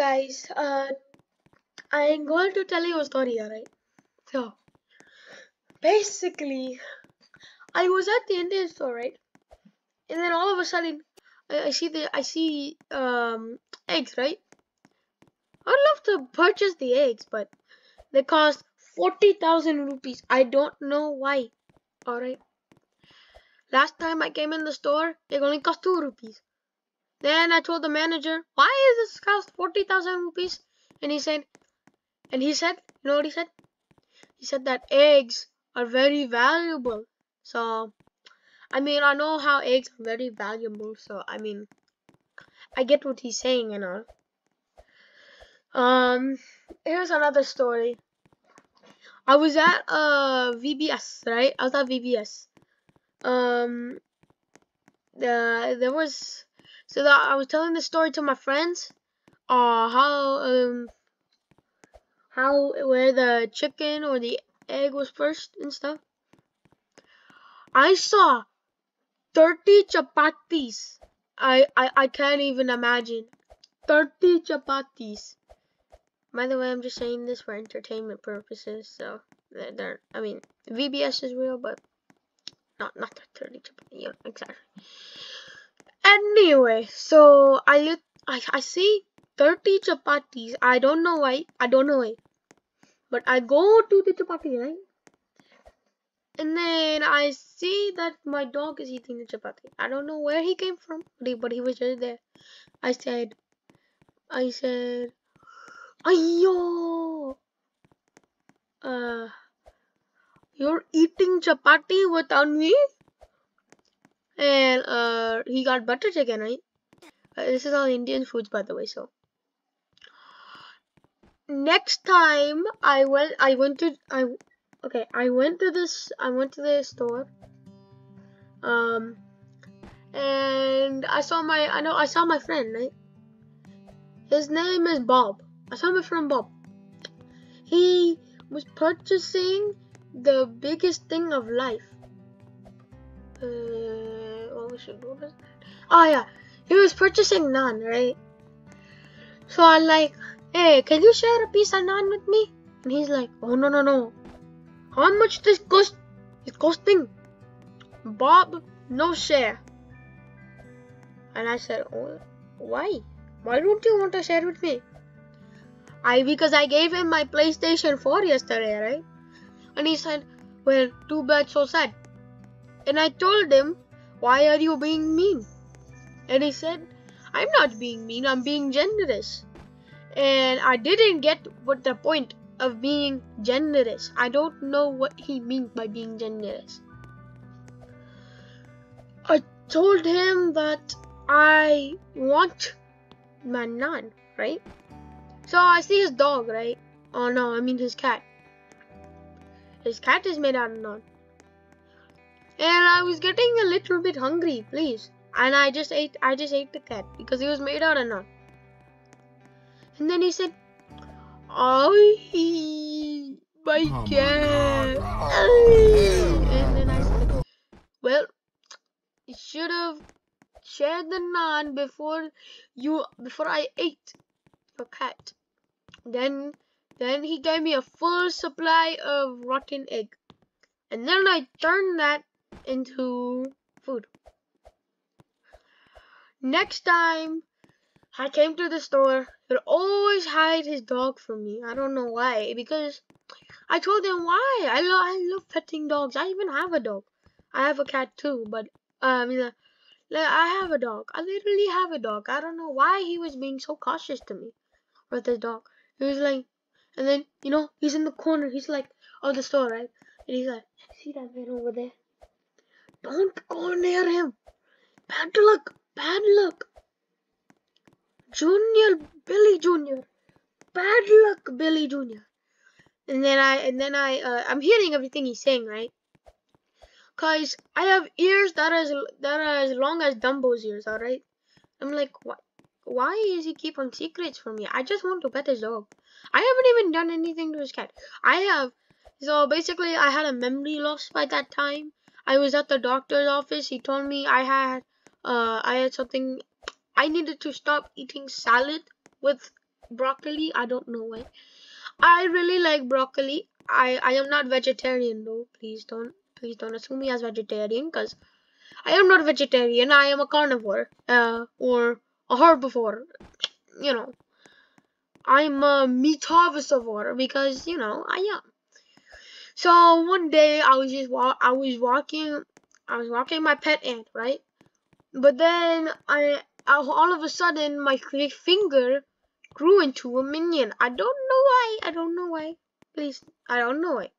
guys, uh, I'm going to tell you a story, alright? So, basically, I was at the Indian store, right? And then all of a sudden, I, I see the I see um eggs, right? I'd love to purchase the eggs, but they cost forty thousand rupees. I don't know why. Alright. Last time I came in the store, they only cost two rupees. Then I told the manager, why is this cost 40,000 rupees? And he said, and he said, you know what he said? He said that eggs are very valuable. So, I mean, I know how eggs are very valuable. So, I mean, I get what he's saying and all. Um, here's another story. I was at uh VBS, right? I was at VBS. Um, uh, there was so that I was telling the story to my friends. Uh, how um how where the chicken or the egg was first and stuff. I saw 30 chapatis. I, I, I can't even imagine. 30 chapatis. By the way, I'm just saying this for entertainment purposes, so they're, they're I mean, VBS is real, but not not 30 chapatis. Yeah, exactly. Anyway, so I I I see 30 chapatis. I don't know why. I don't know why. But I go to the chapati, right? And then I see that my dog is eating the chapati. I don't know where he came from, but he, but he was just there. I said, I said, Ayo! Uh, you're eating chapati without me? And uh, he got butter chicken, right? Uh, this is all Indian foods, by the way. So next time I went, I went to, I okay, I went to this, I went to the store, um, and I saw my, I know, I saw my friend, right? His name is Bob. I saw my friend Bob. He was purchasing the biggest thing of life. Uh, should? Oh yeah, he was purchasing naan, right? So I'm like, hey, can you share a piece of naan with me? And he's like, oh no no no, how much this cost? It's costing. Bob, no share. And I said, oh, why? Why don't you want to share with me? I because I gave him my PlayStation 4 yesterday, right? And he said, well, too bad, so sad. And I told him why are you being mean? And he said, I'm not being mean, I'm being generous. And I didn't get what the point of being generous. I don't know what he means by being generous. I told him that I want my naan, right? So I see his dog, right? Oh no, I mean his cat. His cat is made out of naan and I was getting a little bit hungry, please. And I just ate I just ate the cat because he was made out of nut. And then he said, Oh my oh cat. and then I said, Well, you should have shared the naan before you before I ate your cat. Then then he gave me a full supply of rotten egg. And then I turned that into food. Next time I came to the store, he'd always hide his dog from me. I don't know why. Because I told him why. I, lo I love petting dogs. I even have a dog. I have a cat too, but I mean, uh, I have a dog. I literally have a dog. I don't know why he was being so cautious to me with his dog. He was like, and then, you know, he's in the corner. He's like, of the store, right? And he's like, see that man over there? Don't go near him. Bad luck. Bad luck. Junior, Billy Junior. Bad luck, Billy Junior. And then I, and then I, uh, I'm hearing everything he's saying, right? Cause I have ears that are that are as long as Dumbo's ears. All right. I'm like, what? Why is he keeping secrets from me? I just want to pet his dog. I haven't even done anything to his cat. I have. So basically, I had a memory loss by that time. I was at the doctor's office. He told me I had uh I had something I needed to stop eating salad with broccoli. I don't know why. I really like broccoli. I I am not vegetarian though. Please don't please don't assume me as vegetarian because I am not vegetarian. I am a carnivore uh, or a herbivore. You know, I'm a meat meatovivore because you know I am. So one day I was just wa- I was walking I was walking my pet ant right, but then I all of a sudden my finger grew into a minion. I don't know why. I don't know why. Please, I don't know why.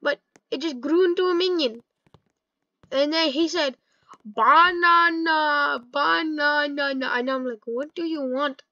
But it just grew into a minion. And then he said, banana, banana. And I'm like, what do you want?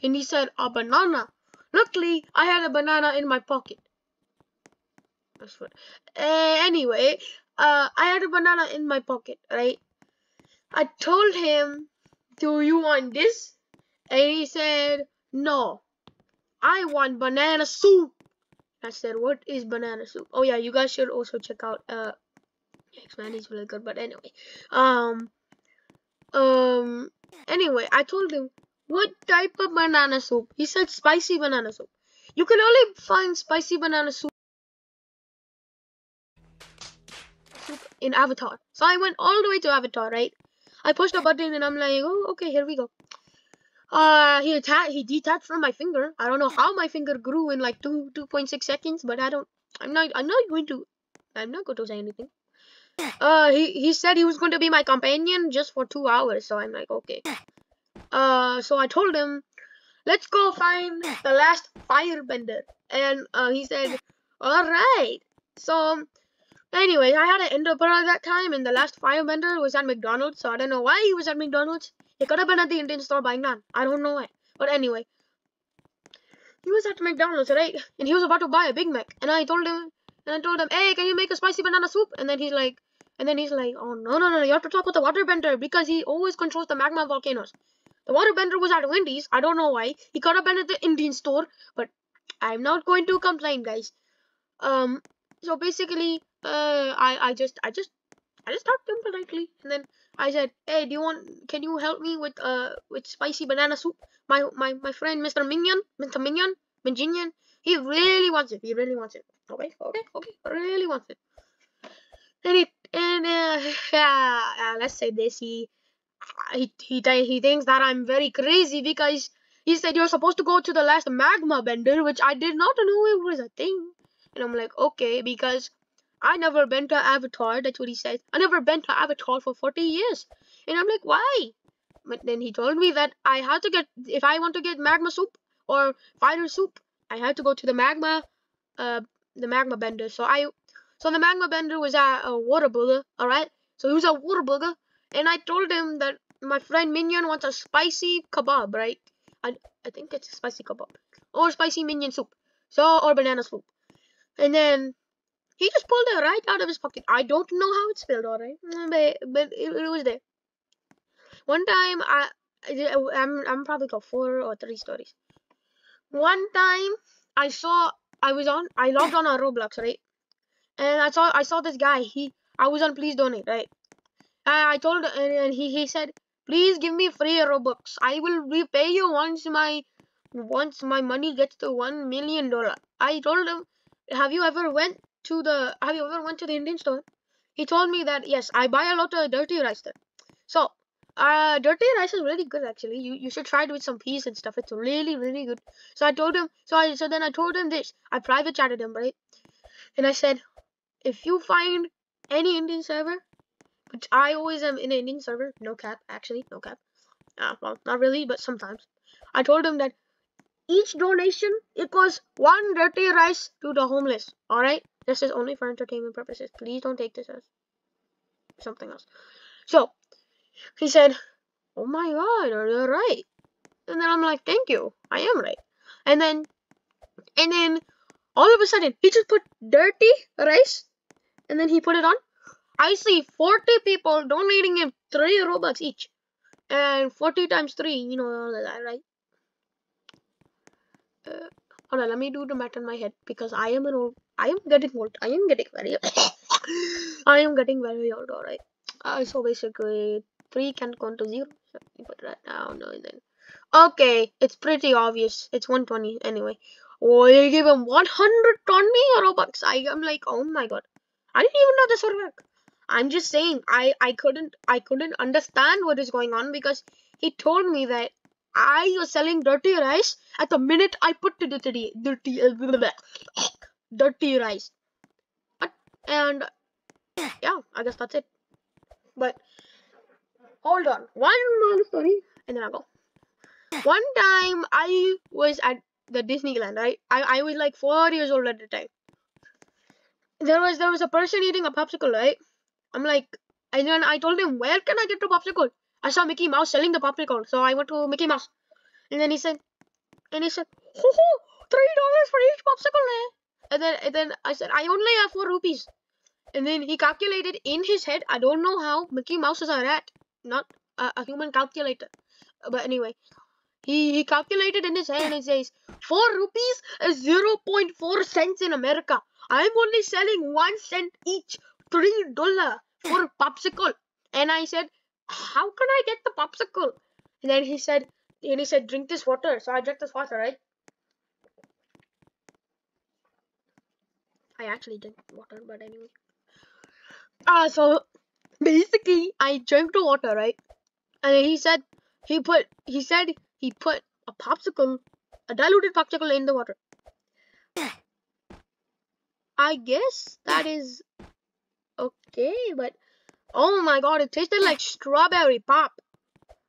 And he said, a banana. Luckily, I had a banana in my pocket. That's what. Uh, anyway, uh, I had a banana in my pocket, right? I told him, do you want this? And he said, no. I want banana soup. I said, what is banana soup? Oh yeah, you guys should also check out uh X-Men is really good, but anyway. Um um anyway, I told him what type of banana soup? He said spicy banana soup. You can only find spicy banana soup in Avatar. So I went all the way to Avatar, right? I pushed a button and I'm like, oh, okay, here we go. Uh, he attached, he detached from my finger. I don't know how my finger grew in like two, 2.6 seconds, but I don't, I'm not, I'm not going to, I'm not going to say anything. Uh, he, he said he was going to be my companion just for two hours, so I'm like, okay. Uh, so I told him, let's go find the last firebender. And, uh, he said, alright. So, Anyway, I had an ender pearl at that time, and the last firebender was at McDonald's, so I don't know why he was at McDonald's. He could have been at the Indian store buying naan. I don't know why. But anyway, he was at McDonald's, right? And he was about to buy a Big Mac, and I told him, and I told him, hey, can you make a spicy banana soup? And then he's like, and then he's like, oh no no no, you have to talk with the waterbender because he always controls the magma volcanoes. The waterbender was at Wendy's. I don't know why. He could have been at the Indian store, but I'm not going to complain, guys. Um, so basically, uh, I I just I just I just talked to him politely, and then I said, "Hey, do you want? Can you help me with uh with spicy banana soup? My my my friend Mr. Minion, Mr. Minion, Minion, he really wants it. He really wants it. Okay, okay, okay, really wants it. And he and uh, uh, let's say this. He he he he thinks that I'm very crazy because he said you're supposed to go to the last magma bender, which I did not know it was a thing. And I'm like, okay, because I never been to Avatar. That's what he says. I never been to Avatar for 40 years. And I'm like, why? But then he told me that I had to get, if I want to get magma soup or fire soup, I had to go to the magma, uh, the magma bender. So I, so the magma bender was a Whataburger, alright? So he was a Whataburger. And I told him that my friend Minion wants a spicy kebab, right? I, I think it's a spicy kebab. Or spicy minion soup. So, or banana soup. And then he just pulled it right out of his pocket. I don't know how it's spelled, alright, mm, but, but it, it, was there. One time, I, I'm, I'm probably got four or three stories. One time, I saw, I was on, I logged on a Roblox, right, and I saw, I saw this guy. He, I was on Please Donate, right. I, I told, and, and he, he said, please give me free Robux. I will repay you once my, once my money gets to one million dollar. I told him, have you ever went to the have you ever went to the Indian store? He told me that yes, I buy a lot of dirty rice there. So uh dirty rice is really good actually. You you should try it with some peas and stuff. It's really, really good. So I told him so I so then I told him this. I private chatted him, right? And I said, if you find any Indian server, which I always am in an Indian server, no cap, actually, no cap. Uh, well, not really, but sometimes. I told him that each donation equals one dirty rice to the homeless. Alright? This is only for entertainment purposes. Please don't take this as something else. So, he said, Oh my god, are you're right. And then I'm like, Thank you. I am right. And then, and then, all of a sudden, he just put dirty rice, and then he put it on. I see 40 people donating him 3 Robux each. And 40 times 3, you know, all that, right? Uh, hold on, let me do the math in my head because I am an old. I am getting old. I am getting very. I am getting very old. All right. Uh, so basically, three can go to zero. You put that down and then Okay, it's pretty obvious. It's 120 anyway. Oh, you give him 120 Robux. I am like, oh my god. I didn't even know this would work. I'm just saying, I I couldn't I couldn't understand what is going on because he told me that I was selling dirty rice at the minute I put the dirty uh, dirty dirty rice. And yeah, I guess that's it. But hold on, one more story, and then I'll go. One time I was at the Disneyland, right? I, I was like four years old at the time. There was there was a person eating a popsicle, right? I'm like, and then I told him, where can I get the popsicle? I saw Mickey Mouse selling the popsicle, so I went to Mickey Mouse. And then he said, and he said, ho ho, three dollars for each popsicle, eh? And then and then I said, I only have four rupees. And then he calculated in his head. I don't know how Mickey Mouse is a rat, not a, a human calculator. But anyway, he, he calculated in his head and he says, 4 rupees is 0.4 cents in America. I'm only selling 1 cent each. $3 for popsicle. And I said, how can I get the popsicle? And then he said, and he said, drink this water. So I drank this water, right? I actually drank water, but anyway. Uh, so basically, I drank the water, right? And he said, he put, he said he put a popsicle, a diluted popsicle in the water. I guess that is okay, but oh my god, it tasted like strawberry pop.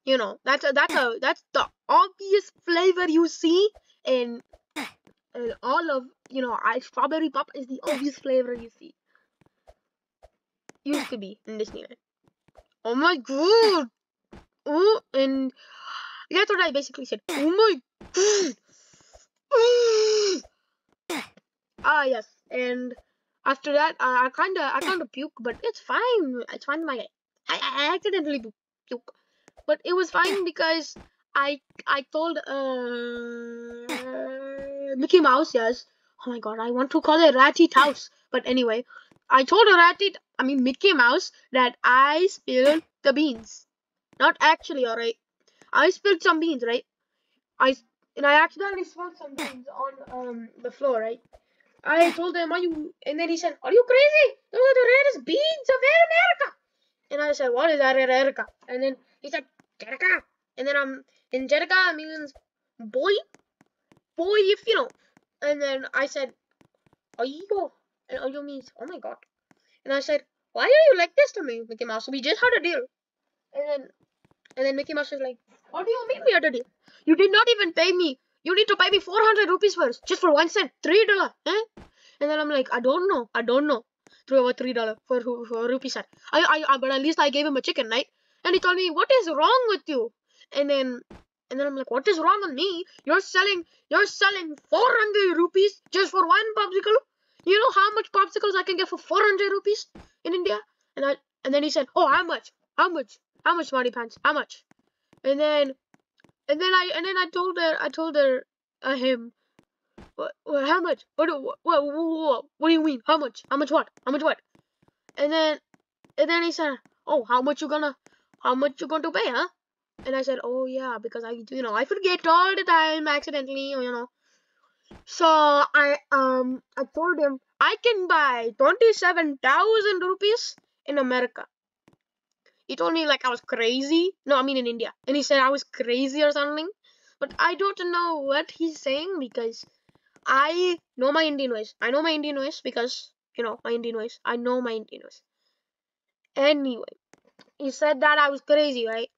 You know, that's a, that's a that's the obvious flavor you see in, in all of you know, I strawberry pop is the obvious flavor you see. Used to be in Disneyland. Oh my god! Oh, and that's what I basically said. Oh my god! ah yes, and after that, I kinda I kinda puke, but it's fine. It's fine. My I, I accidentally puke, but it was fine because I I told uh Mickey Mouse yes. Oh my god, I want to call it Ratty House, but anyway, I told Ratty I mean Mickey Mouse that I spilled the beans. Not actually, alright. I spilled some beans, right? I and I accidentally spilled some beans on um the floor, right? I told him, "Are you?" And then he said, "Are you crazy? Those are the rarest beans of America." And I said, "What is America?" And then he said, "Jerica." And then um, in Jerica means boy, boy, if you know. And then I said, "Ayo," and Ayo means, "Oh my God." And I said, "Why are you like this to me, Mickey Mouse? We just had a deal." And then, and then Mickey Mouse was like, "What do you mean we had a deal? You did not even pay me you need to pay me 400 rupees first, just for one cent, three dollar, eh? And then I'm like, I don't know, I don't know. Three over three dollar for for rupee. I, I, but at least I gave him a chicken, right? And he told me, what is wrong with you? And then, and then I'm like, what is wrong with me? You're selling, you're selling 400 rupees just for one popsicle. You know how much popsicles I can get for 400 rupees in India? And I, and then he said, oh, how much? How much? How much, Smarty Pants? How much? And then and then I and then I told her I told her uh, him what, how much what, what what what do you mean how much how much what how much what and then and then he said oh how much you gonna how much you going to pay huh and I said oh yeah because I you know I forget all the time accidentally you know so I um I told him I can buy twenty seven thousand rupees in America he told me like I was crazy. No, I mean in India. And he said I was crazy or something. But I don't know what he's saying because I know my Indian ways. I know my Indian ways because, you know, my Indian ways. I know my Indian ways. Anyway, he said that I was crazy, right?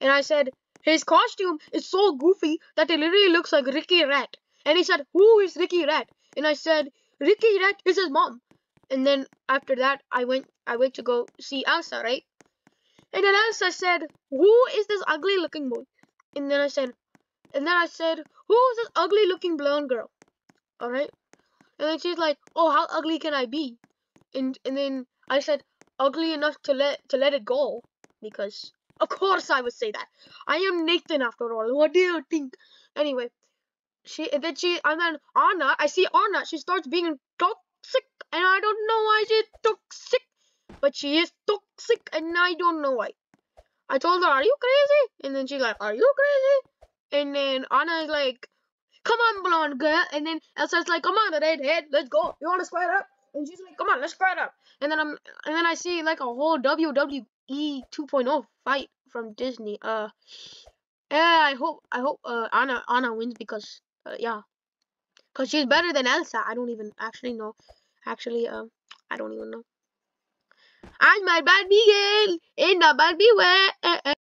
And I said, his costume is so goofy that it literally looks like Ricky Rat. And he said, who is Ricky Rat? And I said, Ricky Rat is his mom. And then after that, I went, I went to go see Elsa, right? And then Elsa said, Who is this ugly looking boy? And then I said, and then I said, Who is this ugly looking blonde girl? Alright? And then she's like, Oh, how ugly can I be? And and then I said, ugly enough to let to let it go. Because of course I would say that. I am Nathan after all. What do you think? Anyway, she and then she and then Anna, I see Anna, she starts being toxic and I don't know why she's toxic but she is toxic and I don't know why. I told her, are you crazy? And then she's like, are you crazy? and then Anna is like, "Come on, blonde girl," and then Elsa's like, "Come on, redhead, let's go. You want to square up?" And she's like, "Come on, let's square up." And then I'm, and then I see like a whole WWE 2.0 fight from Disney. Uh, yeah, I hope, I hope uh Anna Anna wins because uh, yeah, cause she's better than Elsa. I don't even actually know. Actually, um, I don't even know. I'm my Barbie girl in the Barbie way.